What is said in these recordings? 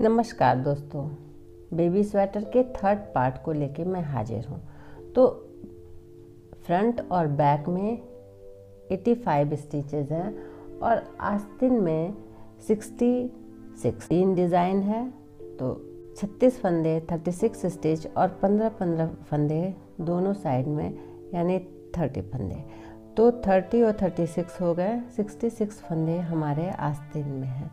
नमस्कार दोस्तों baby sweater के थर्ड पार्ट को लेके मैं हाजिर हूँ। तो फ्रंट और बैक में 85 स्टिचेस हैं और आस्तीन में 66 तीन डिज़ाइन है तो 36 फंदे 36 स्टिच और 15-15 फंदे दोनों साइड में, यानी 30 फंदे। तो 30 और 36 हो गए 66 फंदे हमारे आस्तीन में हैं।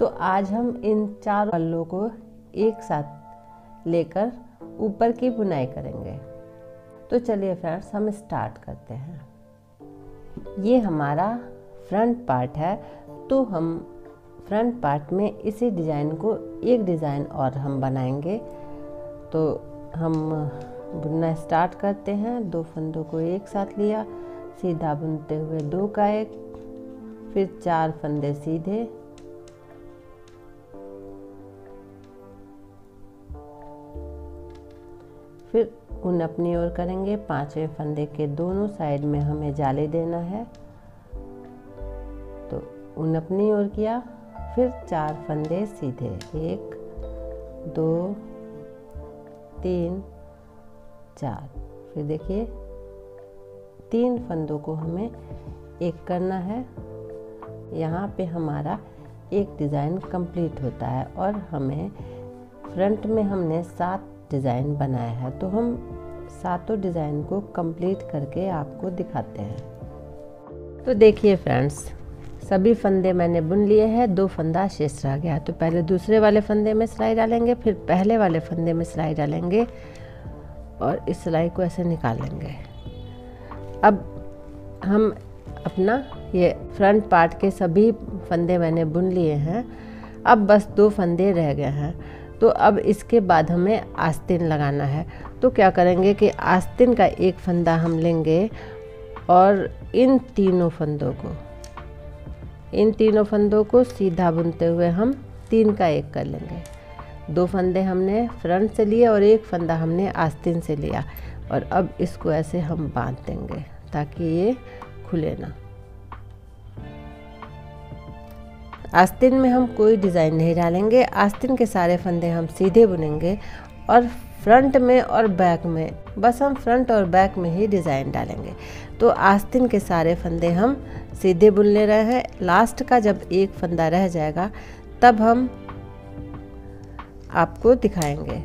तो आज हम इन चार पल्लों को एक साथ लेकर ऊपर की बुनाई करेंगे। तो चलिए फ्रेंड्स हम स्टार्ट करते हैं। ये हमारा फ्रंट पार्ट है तो हम फ्रंट पार्ट में इसी डिज़ाइन को एक डिज़ाइन और हम बनाएँगे। तो हम बुनना स्टार्ट करते हैं। दो फंदों को एक साथ लिया, सीधा बुनते हुए दो का एक, फिर चार फंदे सीधे फिर उन अपनी ओर करेंगे। पाँचवें फंदे के दोनों साइड में हमें जाले देना है। तो उन अपनी ओर किया, फिर चार फंदे सीधे। एक, दो, तीन, चार। फिर देखिए, तीन फंदों को हमें एक करना है। यहाँ पे हमारा एक डिज़ाइन कंप्लीट होता है और हमें फ्रंट में हमने सात डिज़ाइन बनाया है तो हम सातों डिज़ाइन को कंप्लीट करके आपको दिखाते हैं। तो देखिए फ्रेंड्स, सभी फंदे मैंने बुन लिए हैं, दो फंदा शेष रह गया तो पहले दूसरे वाले फंदे में सिलाई डालेंगे, फिर पहले वाले फंदे में सिलाई डालेंगे और इस सिलाई को ऐसे निकालेंगे अब हम अपना ये फ्रंट पार्ट के सभी फंदे मैंने बुन लिए हैं। अब बस दो फंदे रह गए हैं। तो अब इसके बाद हमें आस्तीन लगाना है। तो क्या करेंगे कि आस्तीन का एक फंदा हम लेंगे और इन तीनों फंदों को, इन तीनों फंदों को सीधा बुनते हुए हम तीन का एक कर लेंगे। दो फंदे हमने फ्रंट से लिए और एक फंदा हमने आस्तीन से लिया। और अब इसको ऐसे हम बाँध देंगे ताकि ये खुले ना। आस्तीन में हम कोई डिज़ाइन नहीं डालेंगे। आस्तीन के सारे फंदे हम सीधे बुनेंगे और फ्रंट में और बैक में। बस हम फ्रंट और बैक में ही डिज़ाइन डालेंगे। तो आस्तीन के सारे फंदे हम सीधे बुन ले रहे हैं। लास्ट का जब एक फंदा रह जाएगा, तब हम आपको दिखाएँगे।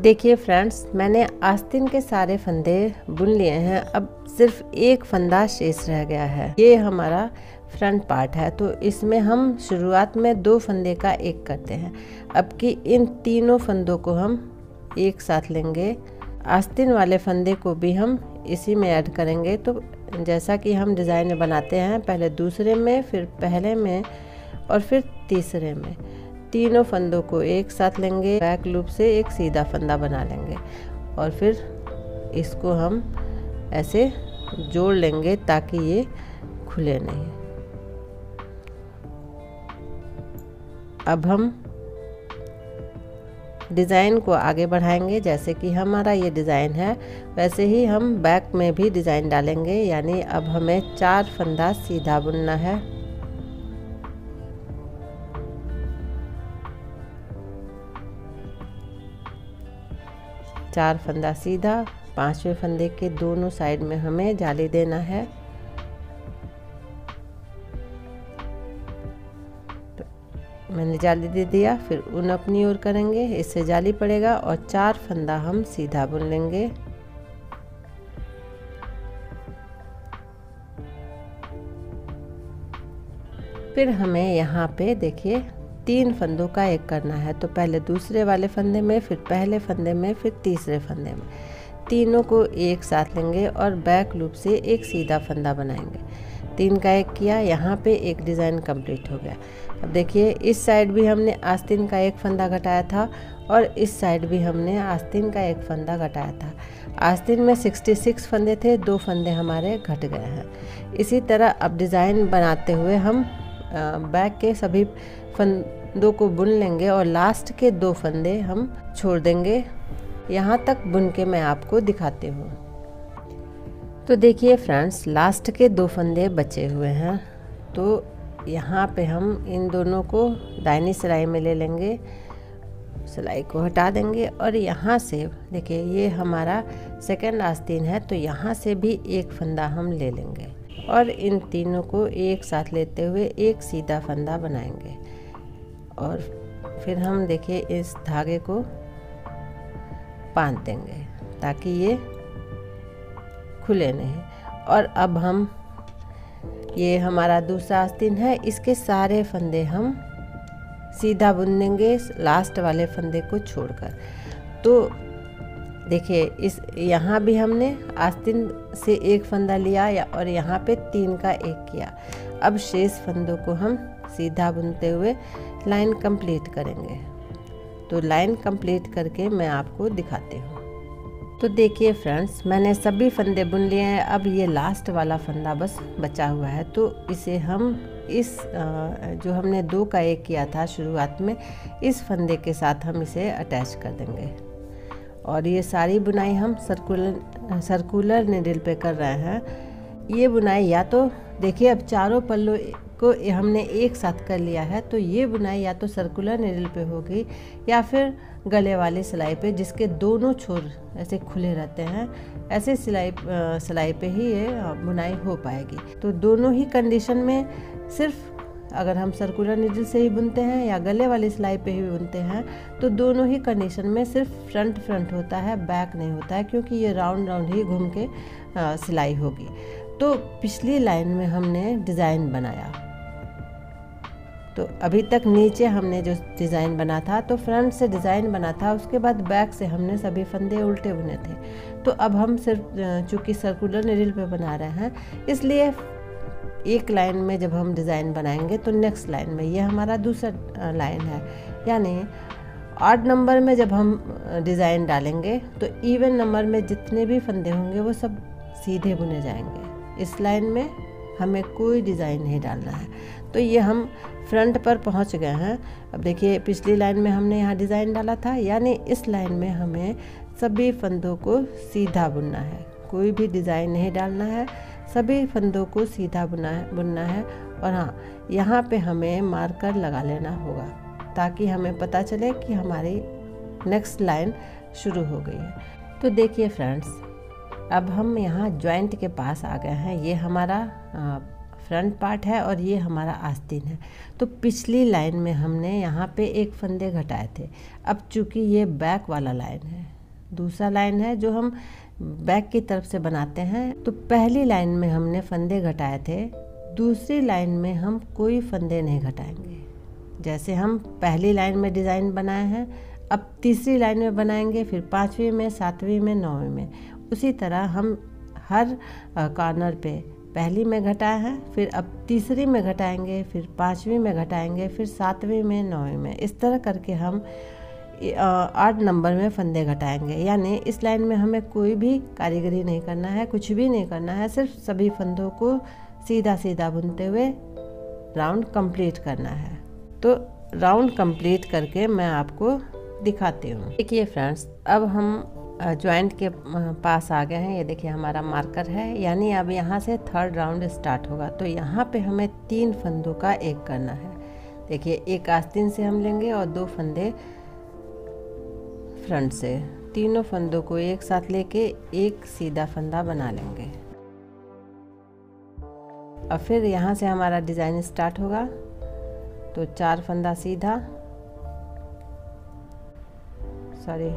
देखिए फ्रेंड्स, मैंने आस्तीन के सारे फंदे बुन लिए हैं। अब सिर्फ़ एक फंदा शेष रह गया है। ये हमारा फ्रंट पार्ट है तो इसमें हम शुरुआत में दो फंदे का एक करते हैं। अब कि इन तीनों फंदों को हम एक साथ लेंगे, आस्तीन वाले फंदे को भी हम इसी में ऐड करेंगे। तो जैसा कि हम डिज़ाइन बनाते हैं, पहले दूसरे में, फिर पहले में और फिर तीसरे में। तीनों फंदों को एक साथ लेंगे, बैक लूप से एक सीधा फंदा बना लेंगे और फिर इसको हम ऐसे जोड़ लेंगे ताकि ये खुले नहीं। अब हम डिज़ाइन को आगे बढ़ाएँगे। जैसे कि हमारा ये डिज़ाइन है, वैसे ही हम बैक में भी डिज़ाइन डालेंगे। यानी अब हमें चार फंदा सीधा बुनना है। चार फंदा सीधा, पाँचवें फंदे के दोनों साइड में हमें जाली देना है। मैंने जाली दे दिया, फिर ऊन अपनी ओर करेंगे, इससे जाली पड़ेगा और चार फंदा हम सीधा बुन लेंगे। फिर हमें यहाँ पे देखिए, तीन फंदों का एक करना है तो पहले दूसरे वाले फंदे में, फिर पहले फंदे में, फिर तीसरे फंदे में। तीनों को एक साथ लेंगे और बैक लूप से एक सीधा फंदा बनाएँगे। तीन का एक किया, यहाँ पे एक डिज़ाइन कंप्लीट हो गया। अब देखिए, इस साइड भी हमने आस्तीन का एक फंदा घटाया था और इस साइड भी हमने आस्तीन का एक फंदा घटाया था। आस्तीन में 66 फंदे थे, दो फंदे हमारे घट गए हैं। इसी तरह अब डिज़ाइन बनाते हुए हम बैक के सभी फंदों को बुन लेंगे और लास्ट के दो फंदे हम छोड़ देंगे। यहाँ तक बुन के मैं आपको दिखाती हूँ। तो देखिए फ्रेंड्स लास्ट के दो फंदे बचे हुए हैं। तो यहाँ पे हम इन दोनों को दाहिनी सिलाई में ले लेंगे, सिलाई को हटा देंगे और यहाँ से, देखिए ये हमारा सेकेंड आस्तीन है तो यहाँ से भी एक फंदा हम ले लेंगे और इन तीनों को एक साथ लेते हुए एक सीधा फंदा बनाएँगे। और फिर हम देखिए इस धागे को बाँध देंगे ताकि ये खुले नहीं। और अब हम, ये हमारा दूसरा आस्तीन है, इसके सारे फंदे हम सीधा बुन देंगे लास्ट वाले फंदे को छोड़कर। तो देखिए, इस, यहाँ भी हमने आस्तीन से एक फंदा लिया या, और यहाँ पे तीन का एक किया। अब शेष फंदों को हम सीधा बुनते हुए लाइन कंप्लीट करेंगे। तो लाइन कंप्लीट करके मैं आपको दिखाती हूँ। तो देखिए फ्रेंड्स मैंने सभी फंदे बुन लिए हैं। अब ये लास्ट वाला फंदा बस बचा हुआ है। तो इसे हम इस जो हमने दो का एक किया था शुरुआत में, इस फंदे के साथ हम इसे अटैच कर देंगे। और ये सारी बुनाई हम सर्कुलर सर्कुलर निडल पे कर रहे हैं। ये बुनाई या तो देखिए, अब चारों पल्लों को हमने एक साथ कर लिया है तो ये बुनाई या तो सर्कुलर निडल पे होगी या फिर गले वाली सिलाई पे, जिसके दोनों छोर ऐसे खुले रहते हैं, ऐसे सिलाई सिलाई पे ही ये बुनाई हो पाएगी। तो दोनों ही कंडीशन में सिर्फ़ अगर हम सर्कुलर निडल से ही बुनते हैं या गले वाली सिलाई पे ही बुनते हैं तो दोनों ही कंडीशन में सिर्फ़ फ्रंट फ्रंट होता है बैक नहीं होता है, क्योंकि ये राउंड राउंड ही घूम के सिलाई होगी। तो पिछली लाइन में हमने डिज़ाइन बनाया। तो अभी तक नीचे हमने जो डिज़ाइन बना था तो फ्रंट से डिज़ाइन बना था, उसके बाद बैक से हमने सभी फंदे उल्टे बुने थे। तो अब हम सिर्फ़ चूँकि सर्कुलर निडल पे बना रहे हैं, इसलिए एक लाइन में जब हम डिज़ाइन बनाएँगे तो नेक्स्ट लाइन में, ये हमारा दूसरा लाइन है। यानी आठ नंबर में जब हम डिज़ाइन डालेंगे तो इवन नंबर में जितने भी फंदे होंगे, वो सब सीधे बुने जाएँगे। इस लाइन में हमें कोई डिज़ाइन नहीं डालना है। तो ये हम फ्रंट पर पहुँच गए हैं। अब देखिए, पिछली लाइन में हमने यहाँ डिज़ाइन डाला था, यानी इस लाइन में हमें सभी फंदों को सीधा बुनना है। कोई भी डिज़ाइन नहीं डालना है, सभी फंदों को सीधा बुना बुनना है। और हाँ यहाँ पे हमें मार्कर लगा लेना होगा, ताकि हमें पता चले कि हमारी नेक्स्ट लाइन शुरू हो गई है। तो देखिए फ्रेंड्स अब हम यहाँ जॉइंट के पास आ गए हैं। ये हमारा फ्रंट पार्ट है और ये हमारा आस्तीन है। तो पिछली लाइन में हमने यहाँ पे एक फंदे घटाए थे। अब चूँकि ये बैक वाला लाइन है, दूसरा लाइन है जो हम बैक की तरफ़ से बनाते हैं तो पहली लाइन में हमने फंदे घटाए थे। दूसरी लाइन में हम कोई फंदे नहीं घटाएँगे। जैसे हम पहली लाइन में डिज़ाइन बनाए हैं, अब तीसरी लाइन में बनाएँगे, फिर पाँचवीं में, सातवीं में, नौवीं में। उसी तरह हम हर कॉर्नर पे पहली में घटाए हैं, फिर अब तीसरी में घटाएँगे, फिर पाँचवीं में घटाएँगे, फिर सातवीं में, नौवीं में। इस तरह करके हम आठ नंबर में फंदे घटाएँगे। यानी इस लाइन में हमें कोई भी कारीगरी नहीं करना है, कुछ भी नहीं करना है, सिर्फ़ सभी फंदों को सीधा सीधा बुनते हुए राउंड कंप्लीट करना है। तो राउंड कंप्लीट करके मैं आपको दिखाती हूँ। देखिए फ्रेंड्स, अब हम ज्वाइंट के पास आ गए हैं। ये देखिए, हमारा मार्कर है। यानी अब यहाँ से थर्ड राउंड स्टार्ट होगा। तो यहाँ पे हमें तीन फंदों का एक करना है। देखिए, एक आस्तीन से हम लेंगे और दो फंदे फ्रंट से। तीनों फंदों को एक साथ लेके एक सीधा फंदा बना लेंगे। और फिर यहाँ से हमारा डिज़ाइन स्टार्ट होगा। तो चार फंदा सीधा। सॉरी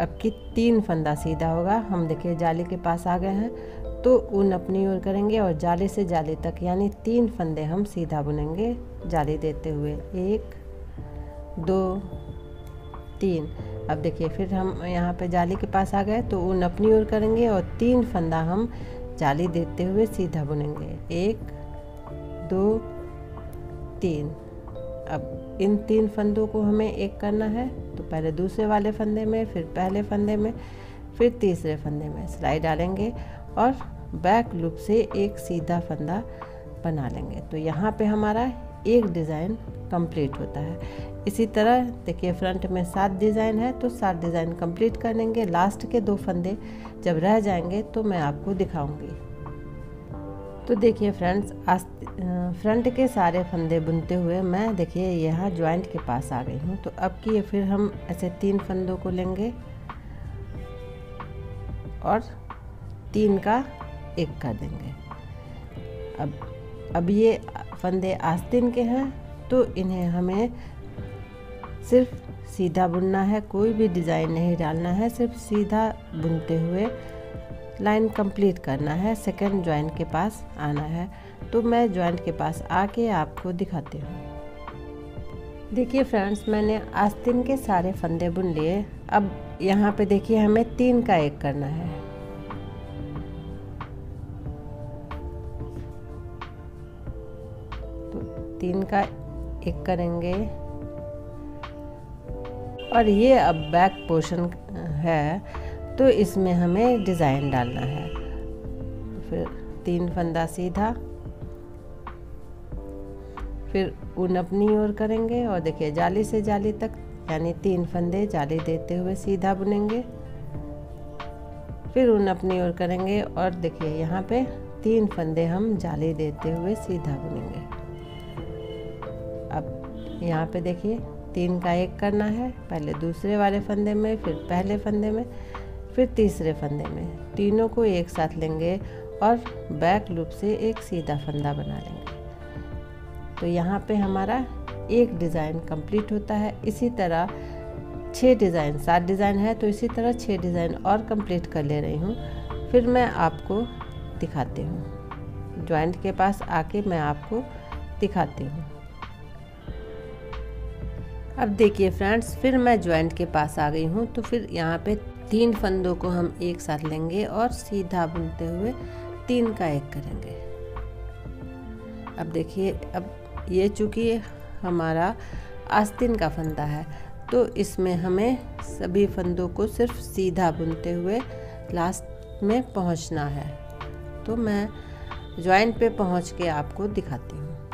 अब की तीन फंदा सीधा होगा। हम देखिए जाली के पास आ गए हैं तो ऊन अपनी ओर करेंगे और जाली से जाली तक, यानी तीन फंदे हम सीधा बुनेंगे जाली देते हुए। एक, दो, तीन। अब देखिए, फिर हम यहाँ पे जाली के पास आ गए तो ऊन अपनी ओर करेंगे और तीन फंदा हम जाली देते हुए सीधा बुनेंगे। एक, दो, तीन। अब इन तीन फंदों को हमें एक करना है। तो पहले दूसरे वाले फंदे में, फिर पहले फंदे में, फिर तीसरे फंदे में सिलाई डालेंगे और बैक लूप से एक सीधा फंदा बना लेंगे। तो यहाँ पे हमारा एक डिज़ाइन कंप्लीट होता है। इसी तरह, देखिए फ्रंट में सात डिज़ाइन है तो सात डिज़ाइन कंप्लीट कर लेंगे। लास्ट के दो फंदे जब रह जाएँगे तो मैं आपको दिखाऊँगी। तो देखिए फ्रेंड्स फ्रंट के सारे फंदे बुनते हुए मैं देखिए यहाँ ज्वाइंट के पास आ गई हूँ। तो अब की फिर हम ऐसे तीन फंदों को लेंगे और तीन का एक कर देंगे। अब अब ये फंदे आस्तीन के हैं तो इन्हें हमें सिर्फ़ सीधा बुनना है, कोई भी डिज़ाइन नहीं डालना है, सिर्फ़ सीधा बुनते हुए लाइन कंप्लीट करना है सेकंड जॉइंट के पास आना है। तो मैं जॉइंट के पास आके आपको दिखाती हूँ। देखिए फ्रेंड्स मैंने आस्तीन के सारे फंदे बुन लिए। अब यहाँ पे देखिए हमें तीन का एक करना है। तो तीन का एक करेंगे। और ये अब बैक पोर्शन है। तो इसमें हमें डिज़ाइन डालना है। फिर तीन फंदा सीधा। फिर ऊन अपनी ओर करेंगे और देखिए, जाली से जाली तक, यानी तीन फंदे जाली देते हुए सीधा बुनेंगे। फिर ऊन अपनी ओर करेंगे और देखिए, यहाँ पे तीन फंदे हम जाली देते हुए सीधा बुनेंगे। अब यहाँ पे देखिए, तीन का एक करना है, पहले दूसरे वाले फंदे में, फिर पहले फंदे में। फिर तीसरे फंदे में। तीनों को एक साथ लेंगे और बैक लूप से एक सीधा फंदा बना लेंगे। तो यहाँ पे हमारा एक डिज़ाइन कंप्लीट होता है। इसी तरह छः डिज़ाइन सात डिज़ाइन है तो इसी तरह छः डिज़ाइन और कंप्लीट कर ले रही हूँ। फिर मैं आपको दिखाती हूँ। ज्वाइंट के पास आके मैं आपको दिखाती हूँ। अब देखिए फ्रेंड्स फिर मैं ज्वाइंट के पास आ गई हूँ तो फिर यहाँ पे तीन फंदों को हम एक साथ लेंगे और सीधा बुनते हुए तीन का एक करेंगे। अब देखिए, अब ये चूँकि हमारा आस्तीन का फंदा है तो इसमें हमें सभी फंदों को सिर्फ़ सीधा बुनते हुए लास्ट में पहुँचना है। तो मैं ज्वाइंट पे पहुँच के आपको दिखाती हूँ।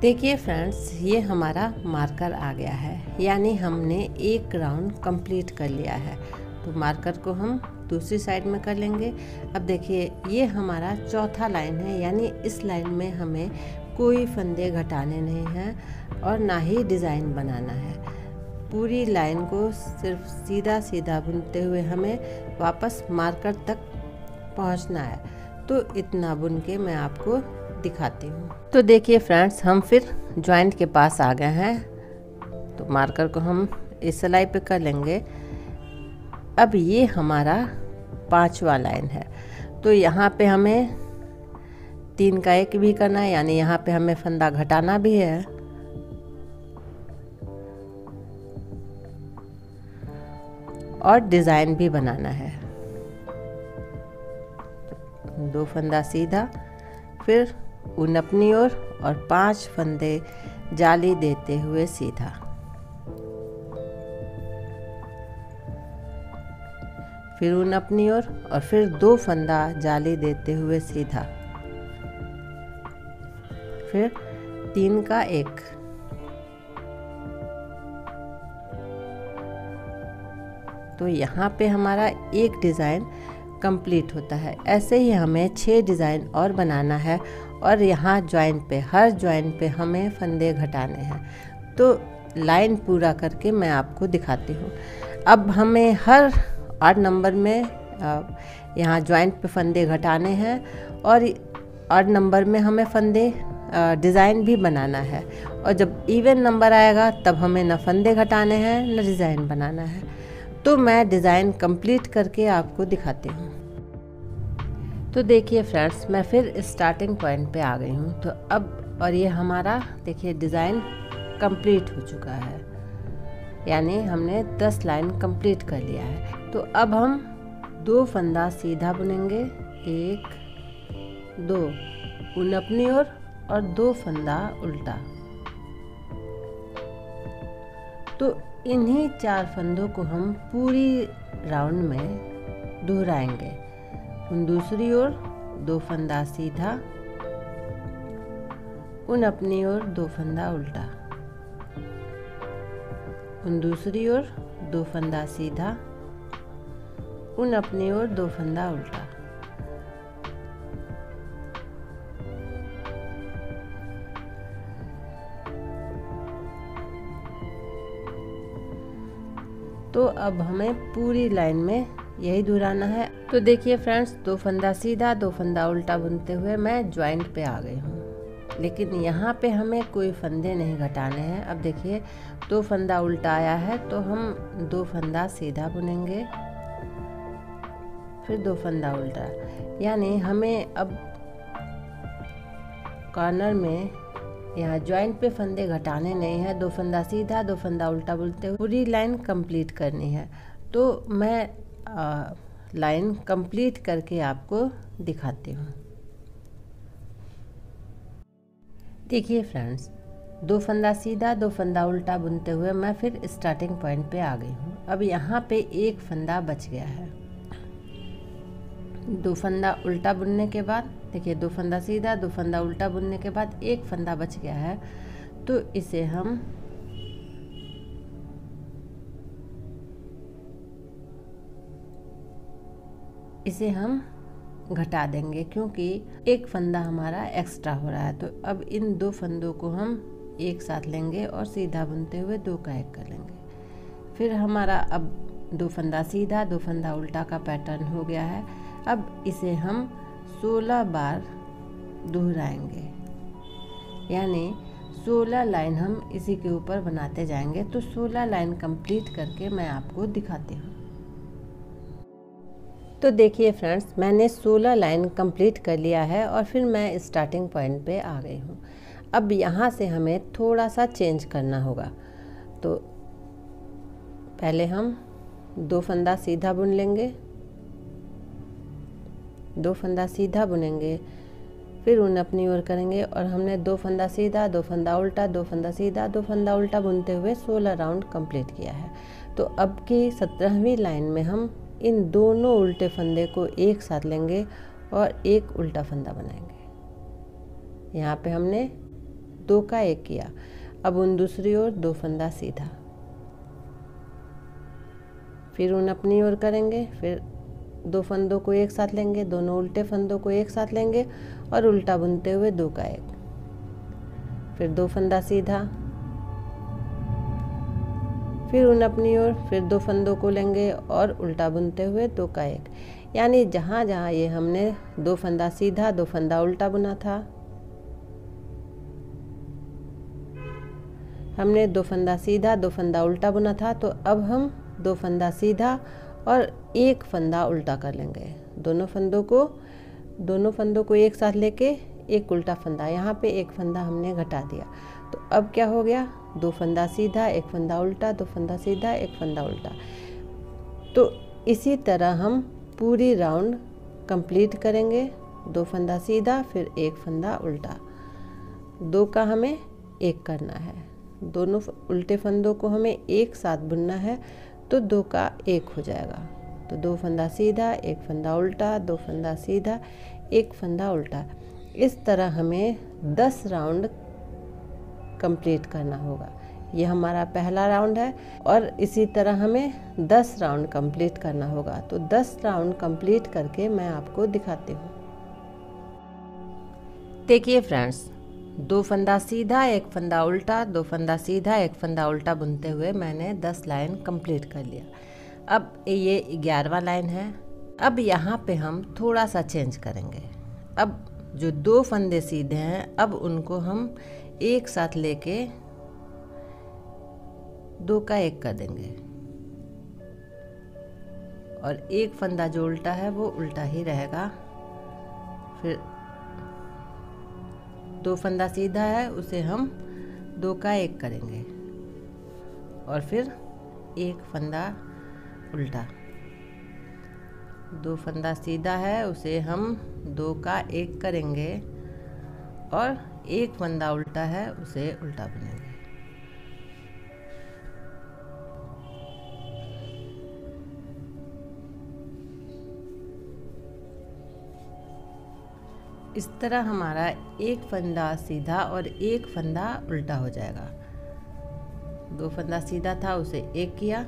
देखिए फ्रेंड्स, ये हमारा मार्कर आ गया है। यानी हमने एक राउंड कंप्लीट कर लिया है। तो मार्कर को हम दूसरी साइड में कर लेंगे। अब देखिए, ये हमारा चौथा लाइन है। यानी इस लाइन में हमें कोई फंदे घटाने नहीं हैं और ना ही डिज़ाइन बनाना है। पूरी लाइन को सिर्फ़ सीधा सीधा बुनते हुए हमें वापस मार्कर तक पहुँचना है। तो इतना बुन के मैं आपको दिखाती हूँ। तो देखिए फ्रेंड्स हम फिर ज्वाइंट के पास आ गए हैं। तो मार्कर को हम इस सिलाई पे कर लेंगे। अब ये हमारा पांचवा लाइन है। तो यहाँ पे हमें तीन का एक भी करना है, यानी यहाँ पे हमें फंदा घटाना भी है। और डिज़ाइन भी बनाना है। दो फंदा सीधा, फिर ऊन अपनी ओर और, पाँच फंदे जाली देते हुए सीधा। फिर ऊन अपनी ओर और, और फिर दो फंदा जाली देते हुए सीधा। फिर तीन का एक। तो यहाँ पे हमारा एक डिज़ाइन कंप्लीट होता है। ऐसे ही हमें छः डिज़ाइन और बनाना है और यहाँ ज्वाइंट पे, हर ज्वाइंट पे हमें फंदे घटाने हैं। तो लाइन पूरा करके मैं आपको दिखाती हूँ। अब हमें हर आठ नंबर में यहाँ ज्वाइंट पे फंदे घटाने हैं और आठ नंबर में हमें फंदे डिज़ाइन भी बनाना है। और जब इवन नंबर आएगा, तब हमें न फंदे घटाने हैं, न डिज़ाइन बनाना है। तो मैं डिज़ाइन कंप्लीट करके आपको दिखाती हूँ। तो देखिए फ्रेंड्स मैं फिर स्टार्टिंग पॉइंट पे आ गई हूँ। तो अब और ये हमारा देखिए डिज़ाइन कंप्लीट हो चुका है। यानी हमने 10 लाइन कंप्लीट कर लिया है। तो अब हम दो फंदा सीधा बुनेंगे। एक दो उन अपनी ओर और, दो फंदा उल्टा। तो इन्हीं चार फंदों को हम पूरी राउंड में दोहराएँगे। दूसरी ओर दो फंदा सीधा उन अपनी ओर दो फंदा उल्टा। उन दूसरी ओर दो फंदा सीधा उन अपनी ओर दो फंदा उल्टा। तो अब हमें पूरी लाइन में यही दोहराना है। तो देखिए फ्रेंड्स, दो फंदा सीधा, दो फंदा उल्टा बुनते हुए मैं ज्वाइंट पे आ गई हूँ। लेकिन यहाँ पे हमें कोई फंदे नहीं घटाने हैं। अब देखिए, दो फंदा उल्टा आया है तो हम दो फंदा सीधा बुनेंगे। फिर दो फंदा उल्टा। यानी हमें अब कॉर्नर में यहाँ ज्वाइंट पे फंदे घटाने नहीं है। दो फंदा सीधा, दो फंदा उल्टा बुनते हुए पूरी लाइन कंप्लीट करनी है। तो मैं लाइन कंप्लीट करके आपको दिखाती हूँ। देखिए फ्रेंड्स दो फंदा सीधा, दो फंदा उल्टा बुनते हुए मैं फिर स्टार्टिंग पॉइंट पे आ गई हूँ। अब यहाँ पे एक फंदा बच गया है। दो फंदा उल्टा बुनने के बाद, देखिए दो फंदा सीधा, दो फंदा उल्टा बुनने के बाद एक फंदा बच गया है। तो इसे हम इसे हम घटा देंगे क्योंकि एक फंदा हमारा एक्स्ट्रा हो रहा है। तो अब इन दो फंदों को हम एक साथ लेंगे और सीधा बुनते हुए दो का एक कर लेंगे। फिर हमारा अब दो फंदा सीधा, दो फंदा उल्टा का पैटर्न हो गया है। अब इसे हम 16 बार दोहराएँगे। यानी 16 लाइन हम इसी के ऊपर बनाते जाएँगे। तो 16 लाइन कंप्लीट करके मैं आपको दिखाती हूँ। तो देखिए फ्रेंड्स, मैंने 16 लाइन कंप्लीट कर लिया है और फिर मैं स्टार्टिंग पॉइंट पे आ गई हूँ। अब यहाँ से हमें थोड़ा सा चेंज करना होगा। तो पहले हम दो फंदा सीधा बुन लेंगे। दो फंदा सीधा बुनेंगे, फिर उन अपनी ओर करेंगे और हमने दो फंदा सीधा, दो फंदा उल्टा, दो फंदा सीधा, दो फंदा उल्टा बुनते हुए सोलह राउंड कंप्लीट किया है। तो अब की सत्रहवीं लाइन में हम इन दोनों उल्टे फंदे को एक साथ लेंगे और एक उल्टा फंदा बनाएँगे। यहाँ पे हमने दो का एक किया। अब उन दूसरी ओर दो फंदा सीधा। फिर उन अपनी ओर करेंगे, फिर दो फंदों को एक साथ लेंगे, दोनों उल्टे फंदों को एक साथ लेंगे और उल्टा बुनते हुए दो का एक। फिर दो फंदा सीधा फिर उन अपनी ओर, फिर दो फंदों को लेंगे और उल्टा बुनते हुए दो का एक। यानी जहाँ जहाँ ये हमने दो फंदा सीधा, दो फंदा उल्टा बुना था। हमने दो फंदा सीधा, दो फंदा उल्टा बुना था तो अब हम दो फंदा सीधा और एक फंदा उल्टा कर लेंगे। दोनों फंदों को, दोनों फंदों को एक साथ लेके एक उल्टा फंदा, यहाँ पे एक फंदा हमने घटा दिया। तो अब क्या हो गया? दो फंदा सीधा, एक फंदा उल्टा, दो फंदा सीधा, एक फंदा उल्टा। तो इसी तरह हम पूरी राउंड कंप्लीट करेंगे, दो फंदा सीधा, फिर एक फंदा उल्टा। दो का हमें एक करना है। दोनों उल्टे फंदों को हमें एक साथ बुनना है तो दो का एक हो जाएगा। तो दो फंदा सीधा, एक फंदा उल्टा, दो फंदा सीधा, एक फंदा उल्टा। इस तरह हमें दस राउंड कंप्लीट करना होगा। ये हमारा पहला राउंड है और इसी तरह हमें दस राउंड कंप्लीट करना होगा। तो दस राउंड कंप्लीट करके मैं आपको दिखाती हूँ। देखिए फ्रेंड्स दो फंदा सीधा, एक फंदा उल्टा, दो फंदा सीधा, एक फंदा उल्टा बुनते हुए मैंने दस लाइन कंप्लीट कर लिया। अब ये ग्यारहवा लाइन है। अब यहाँ पे हम थोड़ा सा चेंज करेंगे। अब जो दो फंदे सीधे हैं, अब उनको हम एक साथ लेके दो का एक कर देंगे। और एक फंदा जो उल्टा है, वो उल्टा ही रहेगा। फिर दो फंदा सीधा है, उसे हम दो का एक करेंगे। और फिर एक फंदा उल्टा। दो फंदा सीधा है, उसे हम दो का एक करेंगे। और एक फंदा उल्टा है, उसे उल्टा बनेंगे। इस तरह हमारा एक फंदा सीधा और एक फंदा उल्टा हो जाएगा। दो फंदा सीधा था, उसे एक किया,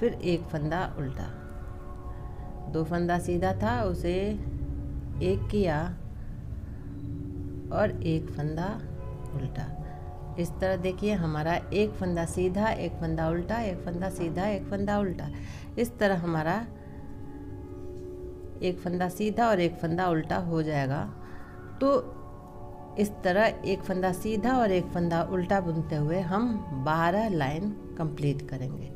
फिर एक फंदा उल्टा। दो फंदा सीधा था, उसे एक किया और एक फंदा उल्टा। इस तरह देखिए, हमारा एक फंदा सीधा, एक फंदा उल्टा, एक फंदा सीधा, एक फंदा उल्टा। इस तरह हमारा एक फंदा सीधा और एक फंदा उल्टा हो जाएगा। तो इस तरह एक फंदा सीधा और एक फंदा उल्टा बुनते हुए हम 12 लाइन कंप्लीट करेंगे।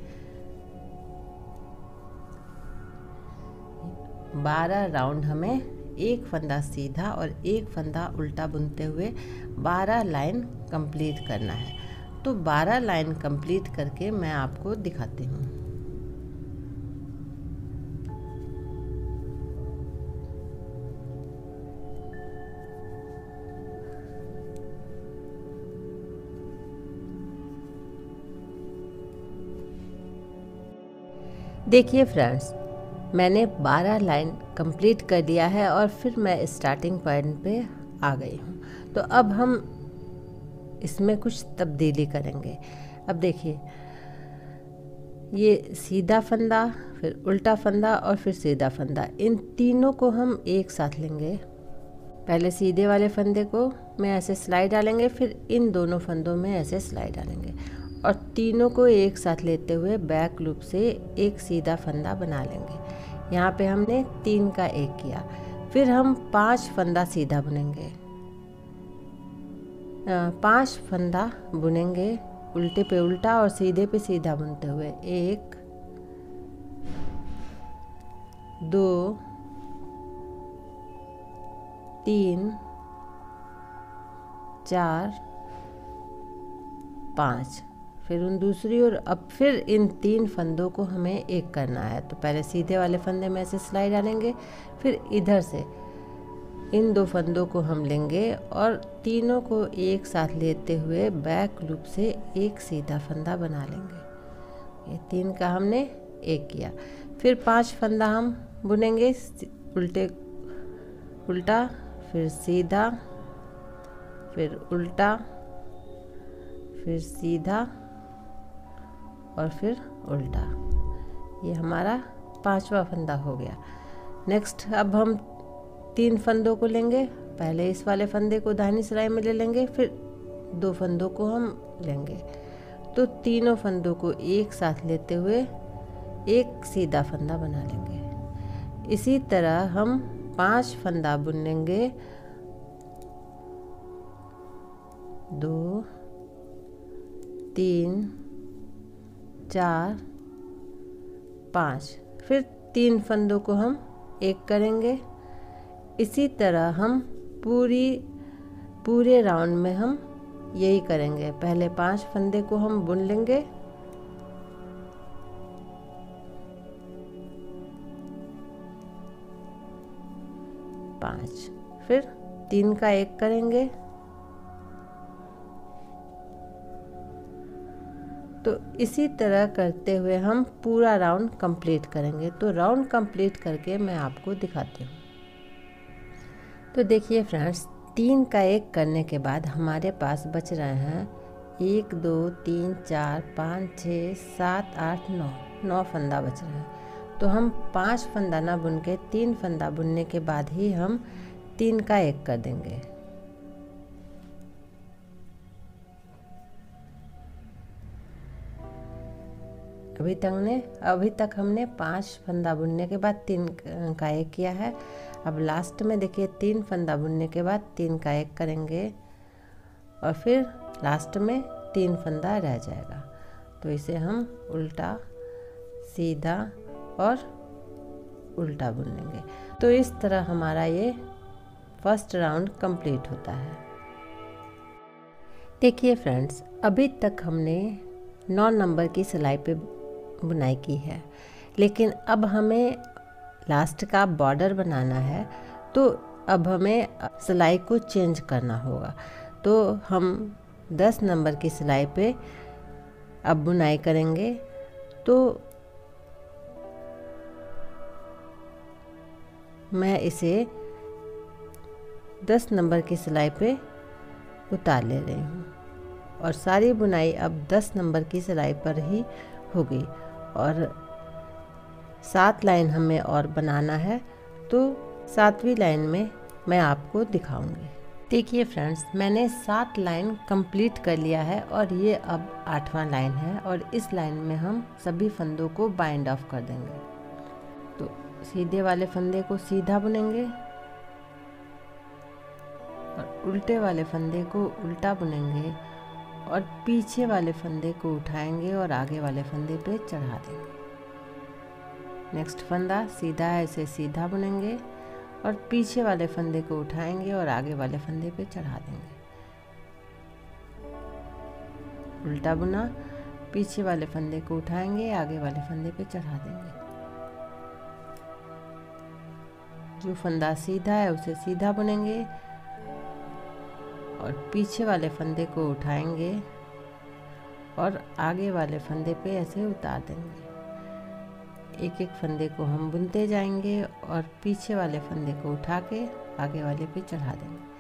12 राउंड हमें एक फंदा सीधा और एक फंदा उल्टा बुनते हुए 12 लाइन कंप्लीट करना है। तो 12 लाइन कंप्लीट करके मैं आपको दिखाती हूँ। देखिए फ्रेंड्स मैंने 12 लाइन कंप्लीट कर दिया है और फिर मैं स्टार्टिंग पॉइंट पे आ गई हूँ। तो अब हम इसमें कुछ तब्दीली करेंगे। अब देखिए, ये सीधा फंदा, फिर उल्टा फंदा और फिर सीधा फंदा, इन तीनों को हम एक साथ लेंगे। पहले सीधे वाले फंदे को में ऐसे सिलाई डालेंगे, फिर इन दोनों फंदों में ऐसे सिलाई डालेंगे और तीनों को एक साथ लेते हुए बैक लूप से एक सीधा फंदा बना लेंगे। यहाँ पे हमने तीन का एक किया। फिर हम पाँच फंदा सीधा बुनेंगे। पाँच फंदा बुनेंगे उल्टे पे उल्टा और सीधे पे सीधा बुनते हुए। एक, दो, तीन, चार, पाँच। फिर उन दूसरी और अब फिर इन तीन फंदों को हमें एक करना है। तो पहले सीधे वाले फंदे में ऐसे सिलाई डालेंगे, फिर इधर से। इन दो फंदों को हम लेंगे और तीनों को एक साथ लेते हुए बैक लूप से एक सीधा फंदा बना लेंगे। ये तीन का हमने एक किया। फिर पाँच फंदा हम बुनेंगे, उल्टे, उल्टा, फिर सीधा, फिर उल्टा, फिर सीधा। और फिर उल्टा। ये हमारा पांचवा फंदा हो गया। नेक्स्ट अब हम तीन फंदों को लेंगे। पहले इस वाले फंदे को दाहिनी सिलाई में ले लेंगे, फिर दो फंदों को हम लेंगे। तो तीनों फंदों को एक साथ लेते हुए एक सीधा फंदा बना लेंगे। इसी तरह हम पाँच फंदा बुन लेंगे दो, तीन चार, पाँच। फिर तीन फंदों को हम एक करेंगे। इसी तरह हम पूरी, पूरे राउंड में हम यही करेंगे। पहले पाँच फंदे को हम बुन लेंगे। पाँच। फिर तीन का एक करेंगे। तो इसी तरह करते हुए हम पूरा राउंड कंप्लीट करेंगे। तो राउंड कंप्लीट करके मैं आपको दिखाती हूँ। तो देखिए फ्रेंड्स तीन का एक करने के बाद हमारे पास बच रहे हैं एक, दो, तीन, चार, पाँच, छः, सात, आठ, नौ नौ फंदा बच रहे हैं। तो हम पाँच फंदा ना बुन के तीन फंदा बुनने के बाद ही हम तीन का एक कर देंगे। अभी तक ने, अभी तक हमने पाँच फंदा बुनने के बाद तीन का एक किया है। अब लास्ट में देखिए, तीन फंदा बुनने के बाद तीन का एक करेंगे और फिर लास्ट में तीन फंदा रह जाएगा। तो इसे हम उल्टा, सीधा और उल्टा बुन लेंगे तो इस तरह हमारा ये फ़र्स्ट राउंड कंप्लीट होता है। देखिए फ्रेंड्स अभी तक हमने नौ नंबर की सिलाई पे बुनाई की है। लेकिन अब हमें लास्ट का बॉर्डर बनाना है तो अब हमें सिलाई को चेंज करना होगा। तो हम 10 नंबर की सिलाई पे अब बुनाई करेंगे। तो मैं इसे 10 नंबर की सिलाई पे उतार ले रही हूँ। और सारी बुनाई अब 10 नंबर की सिलाई पर ही होगी। और सात लाइन हमें और बनाना है तो सातवीं लाइन में मैं आपको दिखाऊँगी। देखिए फ्रेंड्स, मैंने सात लाइन कंप्लीट कर लिया है और ये अब आठवां लाइन है और इस लाइन में हम सभी फंदों को बाइंड ऑफ़ कर देंगे। तो सीधे वाले फंदे को सीधा बुनेंगे और उल्टे वाले फंदे को उल्टा बुनेंगे। और पीछे वाले फंदे को उठाएँगे और आगे वाले फंदे पे चढ़ा देंगे। नेक्स्ट फंदा सीधा है इसे सीधा बुनेंगे और पीछे वाले फंदे को उठाएँगे और आगे वाले फंदे पे चढ़ा देंगे। उल्टा बुना, पीछे वाले फंदे को उठाएँगे, आगे वाले फंदे पे चढ़ा देंगे। जो फंदा सीधा है, उसे सीधा बुनेंगे और पीछे वाले फंदे को उठाएँगे और आगे वाले फंदे पे ऐसे उतार देंगे। एक एक फंदे को हम बुनते जाएँगे और पीछे वाले फंदे को उठा के आगे वाले पे चढ़ा देंगे।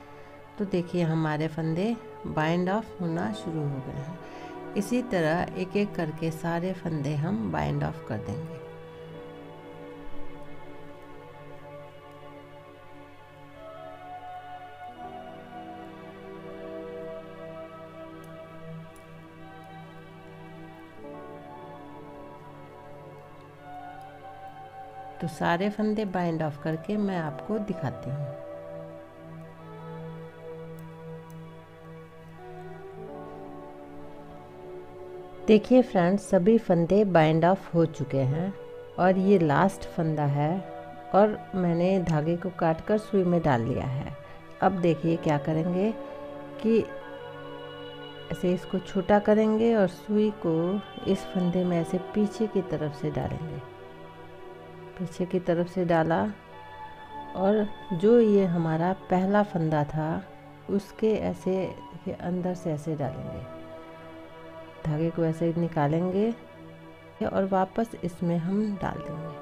तो देखिए, हमारे फंदे बाइंड ऑफ़ होना शुरू हो गए हैं। इसी तरह एक एक करके सारे फंदे हम बाइंड ऑफ़ कर देंगे। तो सारे फंदे बाइंड ऑफ़ करके मैं आपको दिखाती हूँ। देखिए फ्रेंड्स सभी फंदे बाइंड ऑफ़ हो चुके हैं और ये लास्ट फंदा है और मैंने धागे को काट कर सुई में डाल लिया है। अब देखिए क्या करेंगे कि ऐसे इसको छोटा करेंगे और सुई को इस फंदे में ऐसे पीछे की तरफ़ से डालेंगे। पीछे की तरफ़ से डाला और जो ये हमारा पहला फंदा था, उसके ऐसे, देखिए, अंदर से ऐसे डालेंगे। धागे को ऐसे निकालेंगे और वापस इसमें हम डाल देंगे।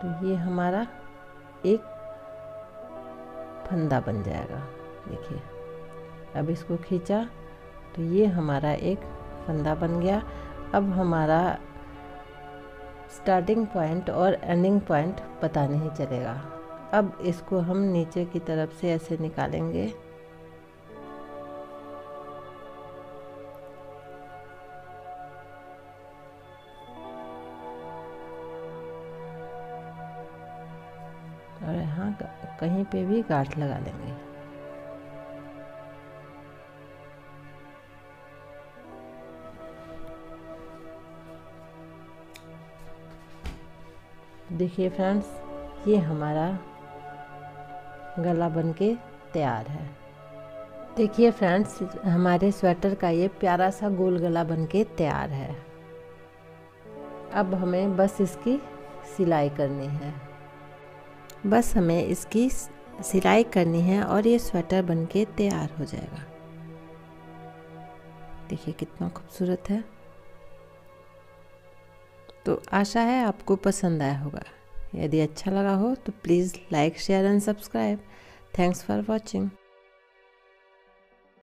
तो ये हमारा एक फंदा बन जाएगा, देखिए। अब इसको खींचा तो ये हमारा एक फंदा बन गया। अब हमारा स्टार्टिंग पॉइंट और एंडिंग पॉइंट पता नहीं चलेगा। अब इसको हम नीचे की तरफ़ से ऐसे निकालेंगे। और यहाँ कहीं पे भी गांठ लगा लेंगे। देखिए फ्रेंड्स ये हमारा गला बन के तैयार है। देखिए फ्रेंड्स हमारे स्वेटर का ये प्यारा सा गोल गला बन के तैयार है। अब हमें बस इसकी सिलाई करनी है। बस हमें इसकी सिलाई करनी है और ये स्वेटर बन के तैयार हो जाएगा। देखिए कितना खूबसूरत है। तो आशा है आपको पसंद आया होगा। यदि अच्छा लगा हो तो please like, share and subscribe. Thanks for watching.